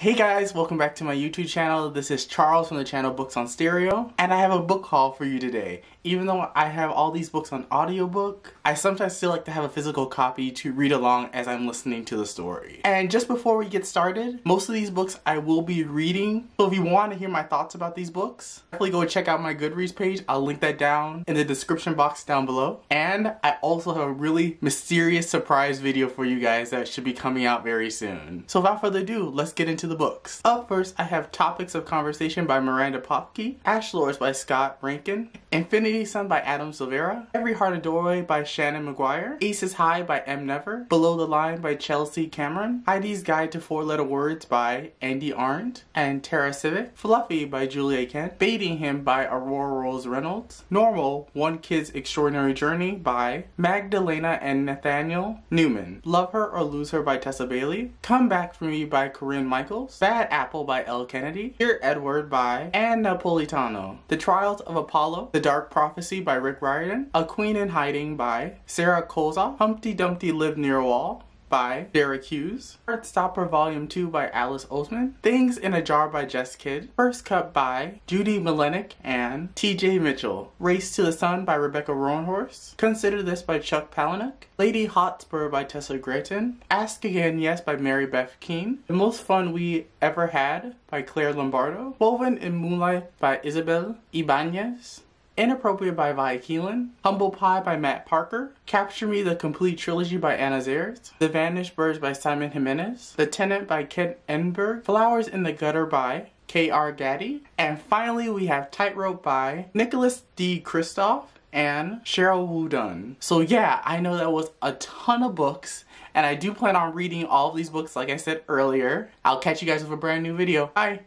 Hey guys, welcome back to my YouTube channel. This is Charles from the channel Books on Stereo, and I have a book haul for you today. Even though I have all these books on audiobook, I sometimes still like to have a physical copy to read along as I'm listening to the story. And just before we get started, most of these books I will be reading, so if you want to hear my thoughts about these books, definitely go check out my Goodreads page. I'll link that down in the description box down below. And I also have a really mysterious surprise video for you guys that should be coming out very soon. So without further ado, let's get into the books. Up first, I have Topics of Conversation by Miranda Popkey, Ash Lords by Scott Reintgen, Infinity Son by Adam Silvera, Every Heart a Doorway by Seanan McGuire, Aces High by M. Never, Below the Line by Chelsea Cameron, Heidi's Guide to Four Letter Words by Andi Arndt and Tara Sivec, Fluffy by Julia Kent, Baiting Him by Aurora Rose Reynolds, Normal, One Kid's Extraordinary Journey by Magdalena and Nathaniel Newman, Love Her or Lose Her by Tessa Bailey, Come Back For Me by Corinne Michaels, Bad Apple by Elle Kennedy, Dear Edward by Ann Napolitano, The Trials of Apollo, The Dark Prophecy by Rick Riordan, A Queen in Hiding by Sarah Kozloff, Humpty Dumpty Lived Near a Wall, by Derek Hughes, Heartstopper Volume 2 by Alice Oseman, Things in a Jar by Jess Kidd, First Cut by Judy Melinek and TJ Mitchell, Race to the Sun by Rebecca Roanhorse, Consider This by Chuck Palahniuk, Lady Hotspur by Tessa Gratton, Ask Again Yes by Mary Beth Keane, The Most Fun We Ever Had by Claire Lombardo, Woven in Moonlight by Isabel Ibanez, Inappropriate by Vi Keeland, Humble Pi by Matt Parker, Capture Me the Complete Trilogy by Anna Zaires, The Vanished Birds by Simon Jimenez, The Tenant by Kent Engberg, Flowers in the Gutter by K.R. Gaddy, and finally we have Tightrope by Nicholas D. Kristof and Sheryl WuDunn. So yeah, I know that was a ton of books and I do plan on reading all of these books like I said earlier. I'll catch you guys with a brand new video. Bye!